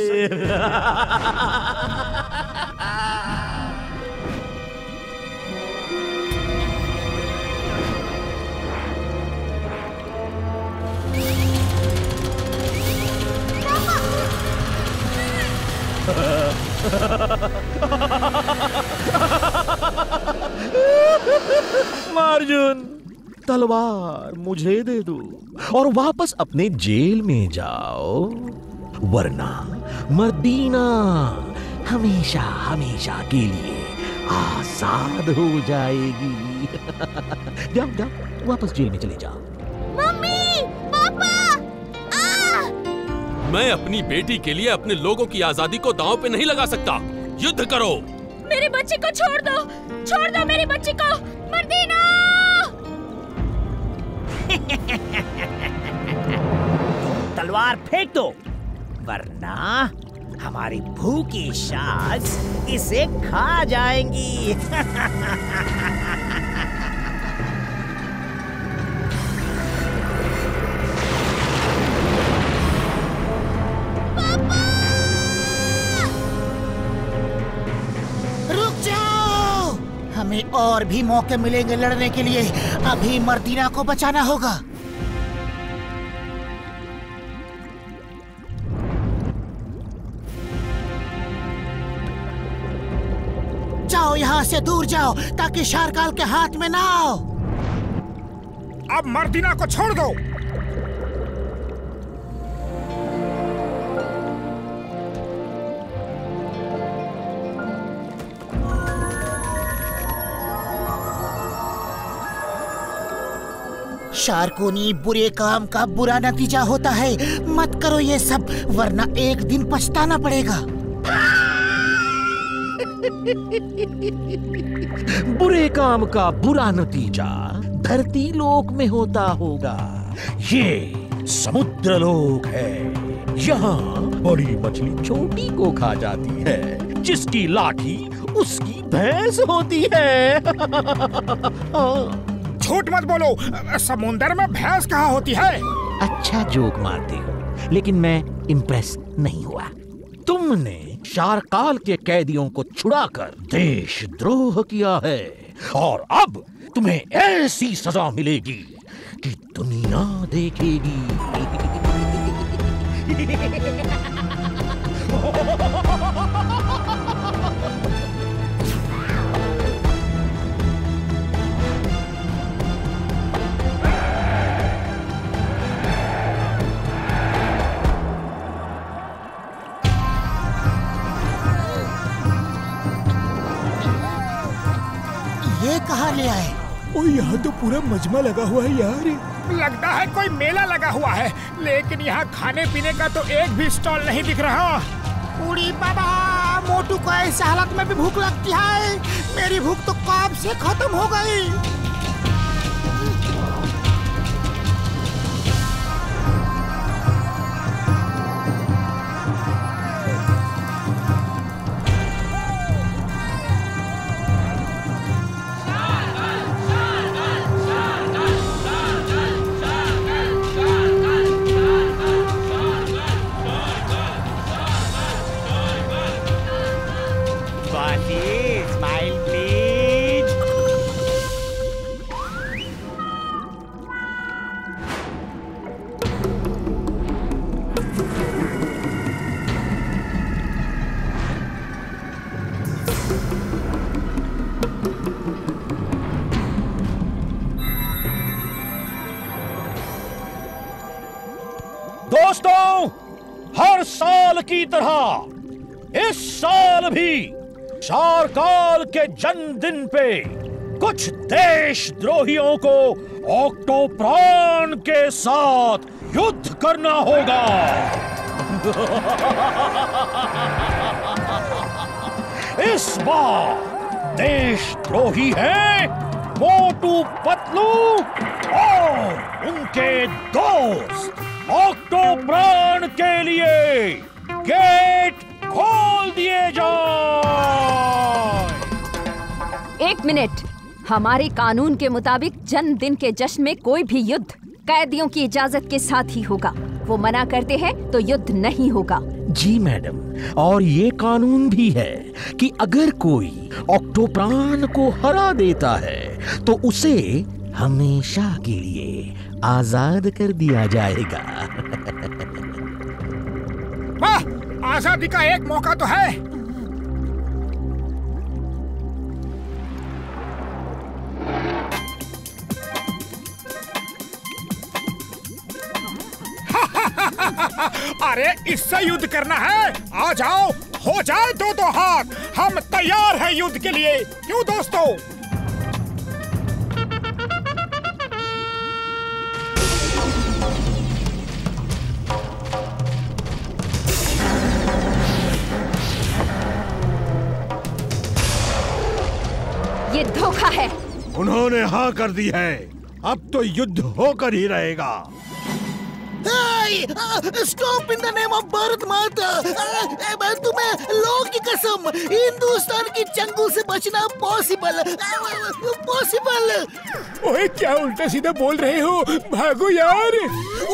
मुझे दे दो। और वापस अपने जेल में जाओ। वरना मर्दीना हमेशा हमेशा के लिए आज़ाद हो जाएगी। जाओ जाओ वापस जेल में चले जाओ। मम्मी पापा आ! मैं अपनी बेटी के लिए अपने लोगों की आज़ादी को दांव पे नहीं लगा सकता। युद्ध करो। मेरे बच्चे को छोड़ दो छोड़ दो मेरे बच्चे को। मर्दीना! तलवार फेंक दो वरना हमारी भूखी शाख इसे खा जाएँगी। हमें और भी मौके मिलेंगे लड़ने के लिए। अभी मर्दीना को बचाना होगा। जाओ यहाँ से दूर जाओ, ताकि शारकाल के हाथ में ना आओ। अब मर्दीना को छोड़ दो। शार्कोनी, बुरे काम का बुरा नतीजा होता है। मत करो ये सब, वरना एक दिन पछताना पड़ेगा। बुरे काम का बुरा नतीजा धरती लोक में होता होगा। ये समुद्र लोक है। यहाँ बड़ी मछली छोटी को खा जाती है। जिसकी लाठी, उसकी भैंस होती है। झूठ मत बोलो। समुंदर में भैंस कहाँ होती है? अच्छा जोक मारते हो लेकिन मैं इम्प्रेस नहीं हुआ। तुमने शारकाल के कैदियों को छुड़ाकर देशद्रोह किया है और अब तुम्हें ऐसी सजा मिलेगी कि दुनिया देखेगी। ले आए। ओ यहाँ तो पूरा मजमा लगा हुआ है यार। लगता है कोई मेला लगा हुआ है लेकिन यहाँ खाने पीने का तो एक भी स्टॉल नहीं दिख रहा। पूरी बाबा मोटू को ऐसी हालत में भी भूख लगती है। मेरी भूख तो कब से खत्म हो गई? जन्मदिन पे कुछ देशद्रोहियों को ऑक्टोप्रान के साथ युद्ध करना होगा। इस बार देशद्रोही है मोटू पतलू और उनके दोस्त ऑक्टोप्रान के लिए गेट खोल दिए जाए। एक मिनट। हमारे कानून के मुताबिक जन्मदिन के जश्न में कोई भी युद्ध कैदियों की इजाज़त के साथ ही होगा। वो मना करते हैं तो युद्ध नहीं होगा। जी मैडम और ये कानून भी है कि अगर कोई ऑक्टोप्रान को हरा देता है तो उसे हमेशा के लिए आज़ाद कर दिया जाएगा। वाह आज़ादी का एक मौका तो है। अरे इससे युद्ध करना है। आ जाओ हो जाए दो दो हाथ। हम तैयार हैं युद्ध के लिए। क्यों दोस्तों? ये धोखा है। उन्होंने हाँ कर दी है। अब तो युद्ध होकर ही रहेगा। Stop in the name of Bharat Mata अ, मैं तुम्हें लो की कसम हिंदुस्तान की चंगुल से बचना पॉसिबल पॉसिबल ओए क्या उल्टा सीधा बोल रहे हो? भागो यार।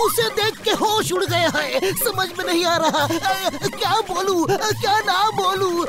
उसे देख के होश उड़ गया है समझ में नहीं आ रहा। अ, क्या बोलूँ? क्या ना बोलूँ?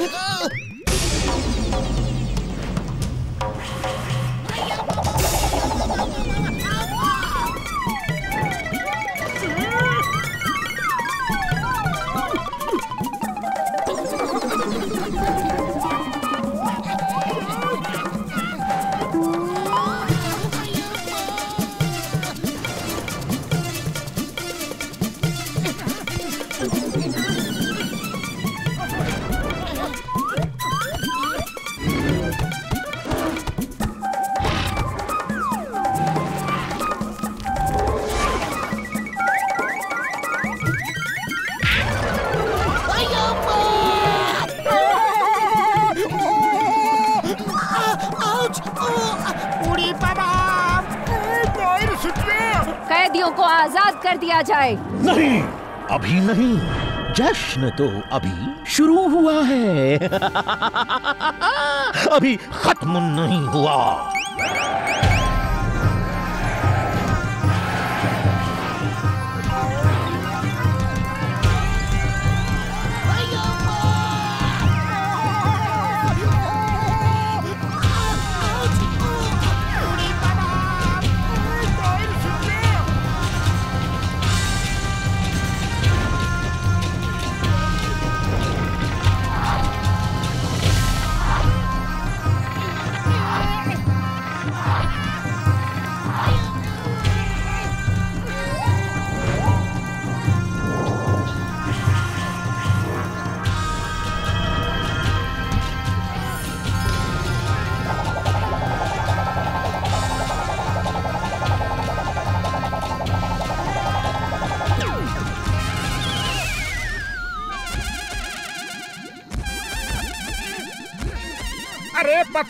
कर दिया जाए। नहीं, अभी नहीं। जश्न तो अभी शुरू हुआ है। अभी खत्म नहीं हुआ।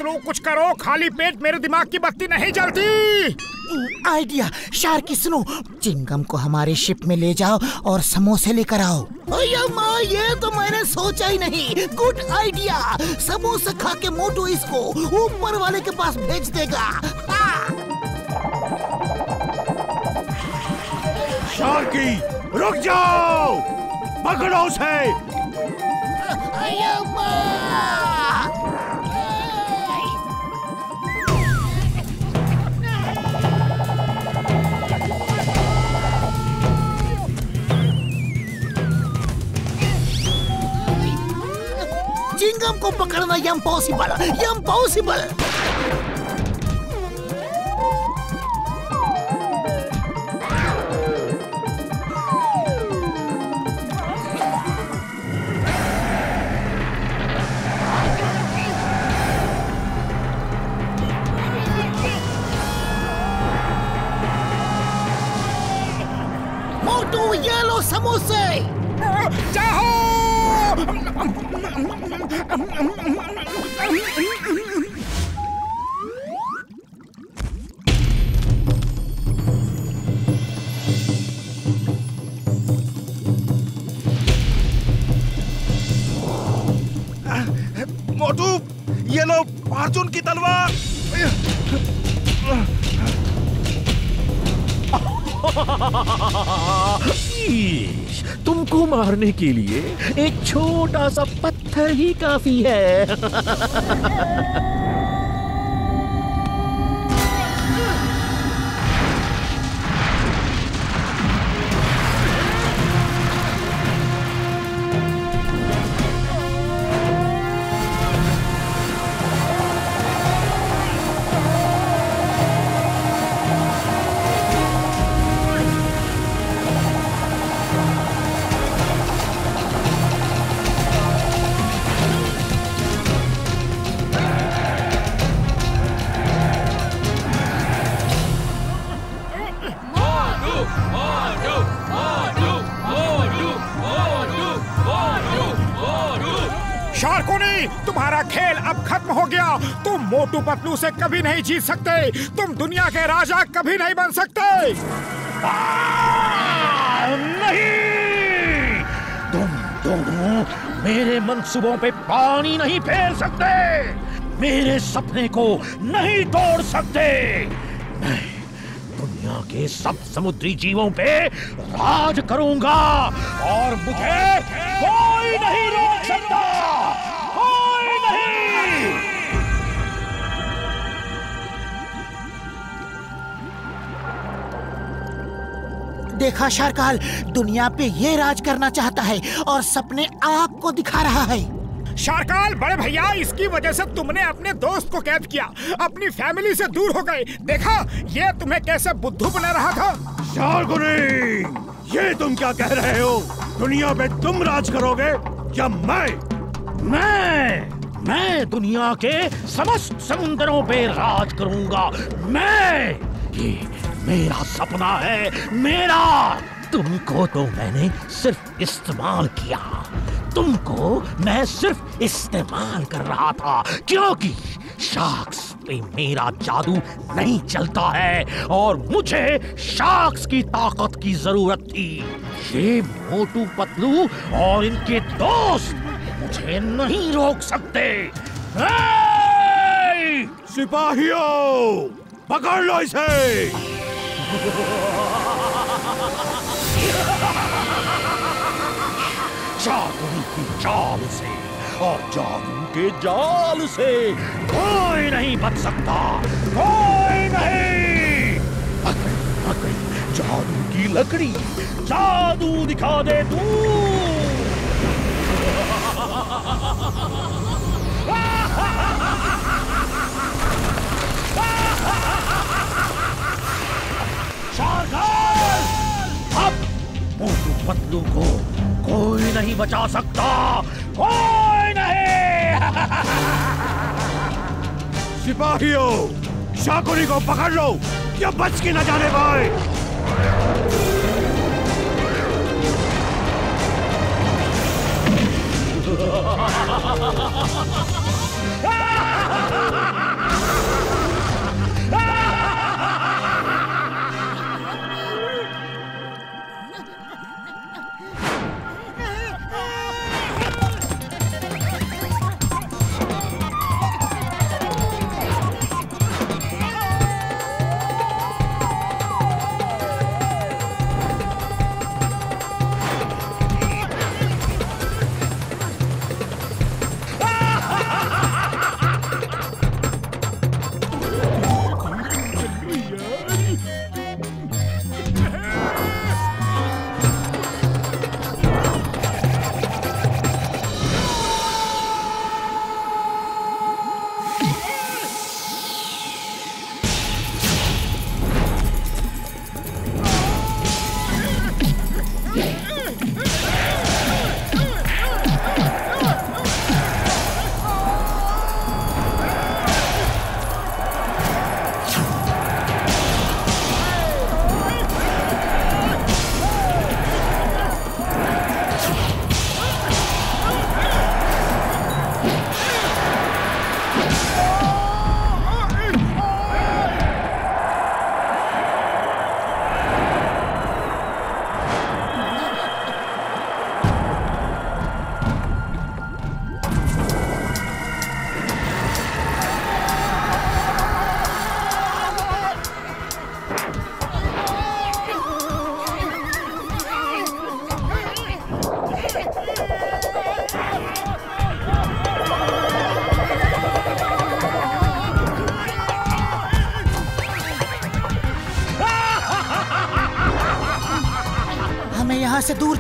पतलू कुछ करो। खाली पेट मेरे दिमाग की बत्ती नहीं जलती। आइडिया। शार्की सुनो। चिंगम को हमारे शिप में ले जाओ और समोसे लेकर आओ। भैया माँ ये तो मैंने सोचा ही नहीं। गुड आइडिया समोसा खा के मोटू इसको ऊपर वाले के पास भेज देगा। हाँ। शार्की रुक जाओ। पकड़ो उसे। को पकड़ना इम्पॉसिबल इम्पॉसिबल तुमको मारने के लिए एक छोटा सा पत्थर ही काफ़ी है। मोटू पतलू से कभी नहीं जीत सकते। तुम दुनिया के राजा कभी नहीं बन सकते। नहीं। तुम दोनों मेरे मंसूबों पे पानी नहीं फेर सकते। मेरे सपने को नहीं तोड़ सकते। मैं दुनिया के सब समुद्री जीवों पे राज करूँगा और मुझे देखा शारकाल दुनिया पे ये राज करना चाहता है और सपने आपको दिखा रहा है। शारकाल बड़े भैया इसकी वजह से तुमने अपने दोस्त को कैद किया। अपनी फैमिली से दूर हो गए। देखा ये तुम्हें कैसे बुद्धू बना रहा था? शार्कुनी ये तुम क्या कह रहे हो? दुनिया में तुम राज करोगे या मैं? मैं मैं दुनिया के समस्त समुद्रों पे राज करूँगा। मैं ये मेरा सपना है, मेरा। तुमको तो मैंने सिर्फ़ इस्तेमाल किया। तुमको मैं सिर्फ़ इस्तेमाल कर रहा था, क्योंकि शार्क्स पे मेरा जादू नहीं चलता है, और मुझे शार्क्स की ताकत की ज़रूरत थी। ये मोटू पतलू और इनके दोस्त मुझे नहीं रोक सकते। सिपाहियों, पकड़ लो इसे। जादू की चाल से और जादू के जाल से कोई नहीं बच सकता, कोई नहीं। अगर अगर जादू की लकड़ी जादू दिखा दे तू। पतलू को कोई नहीं बचा सकता, कोई नहीं। सिपाहियों, शाकुनी को पकड़ लो क्या बच के न जाने पाए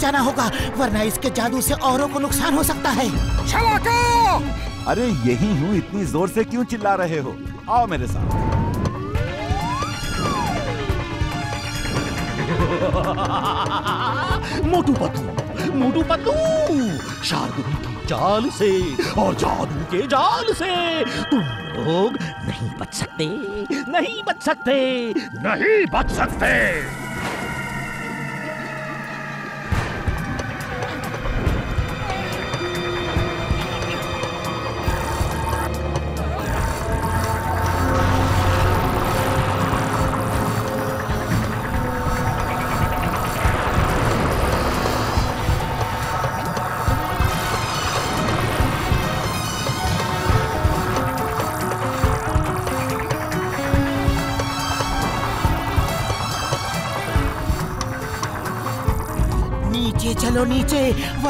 जाना होगा वरना इसके जादू से औरों को नुकसान हो सकता है। अरे यही हूँ इतनी ज़ोर से क्यों चिल्ला रहे हो? आओ मेरे साथ। मोटू पतलू मोटू पतलू शार्दुल की चाल से और जादू के जाल से तुम लोग नहीं बच सकते नहीं बच सकते नहीं बच सकते।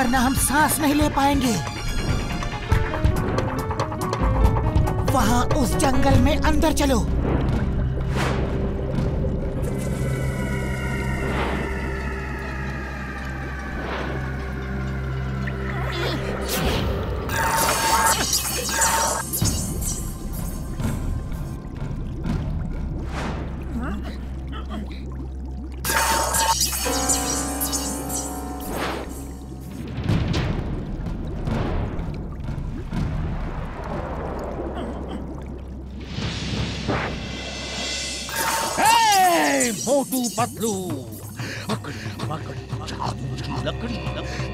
वरना हम सांस नहीं ले पाएँगे। वहाँ उस जंगल में अंदर चलो। पतलू अकड़ी पकड़ी जादू की लकड़ी,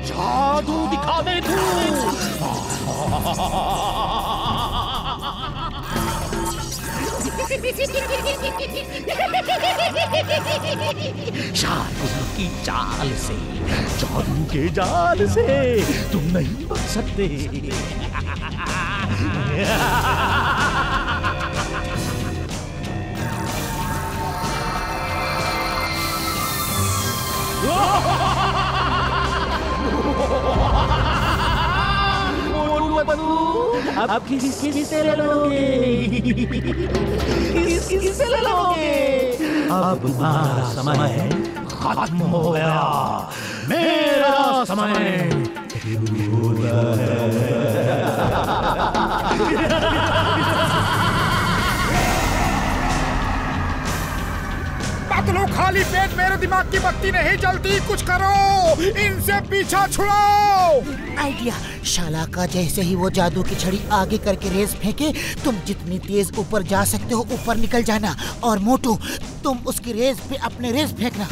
जादू दिखा दे तू। शार्दुल की चाल से जादू के जाल से तुम नहीं बच सकते। अब किस किससे ले लोगे किस किससे ले लोगे अब तुम्हारा समय खत्म हो गया। मेरा समय पतलू खाली मेरे दिमाग की बत्ती नहीं जलती। कुछ करो। इनसे पीछा छुड़ाओ। आइडिया। शाला का जैसे ही वो जादू की छड़ी आगे करके रेस फेंके, तुम जितनी तेज ऊपर जा सकते हो, ऊपर निकल जाना। और मोटू, तुम उसकी रेस पे अपने रेस फेंकना।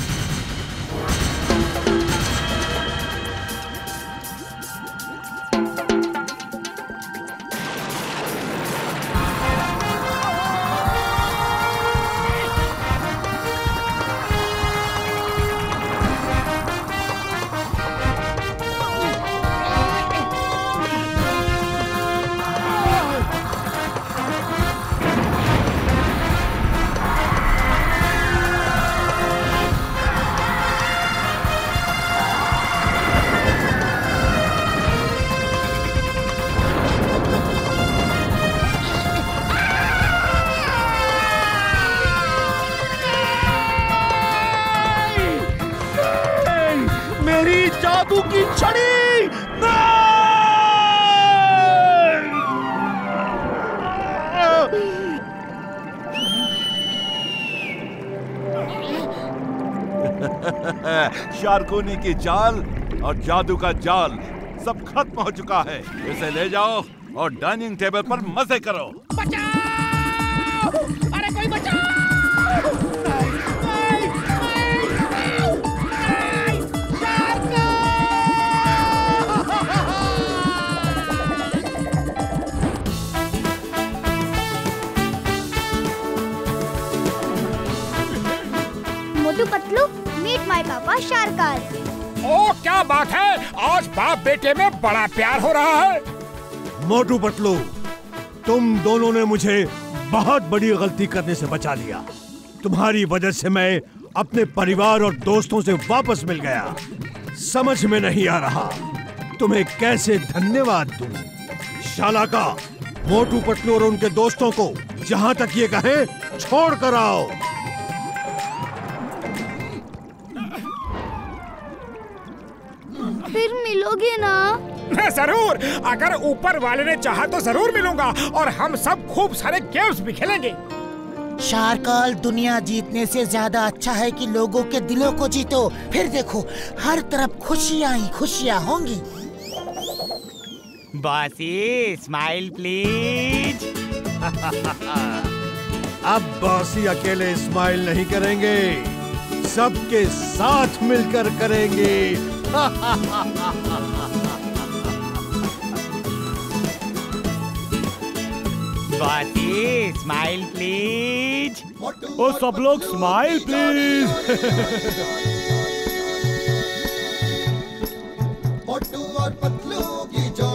शार्कोनी की जाल और जादू का जाल सब खत्म हो चुका है। इसे ले जाओ और डाइनिंग टेबल पर मज़े करो। बचाओ! अरे कोई बचाओ! मीट पापा शारकाल ओ क्या बात है? आज बाप बेटे में बड़ा प्यार हो रहा है। मोटू पतलू तुम दोनों ने मुझे बहुत बड़ी गलती करने से बचा लिया। तुम्हारी वजह से मैं अपने परिवार और दोस्तों से वापस मिल गया। समझ में नहीं आ रहा तुम्हें कैसे धन्यवाद दूँ? शाला का मोटू पतलू और उनके दोस्तों को जहाँ तक ये कहे छोड़ कर आओ। फिर मिलोगे ना? मैं ज़रूर। अगर ऊपर वाले ने चाहा तो ज़रूर मिलूँगा और हम सब खूब सारे गेम्स भी खेलेंगे। शारकाल दुनिया जीतने से ज़्यादा अच्छा है कि लोगों के दिलों को जीतो। फिर देखो हर तरफ़ खुशियाँ ही खुशियाँ होंगी। बॉसी स्माइल प्लीज़ अब बॉसी अकेले स्माइल नहीं करेंगे। सबके साथ मिलकर करेंगे। स्माइल प्लीज़ ओ सब लोग स्माइल प्लीज़ मोटू और पतलू की जो